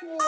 Wow.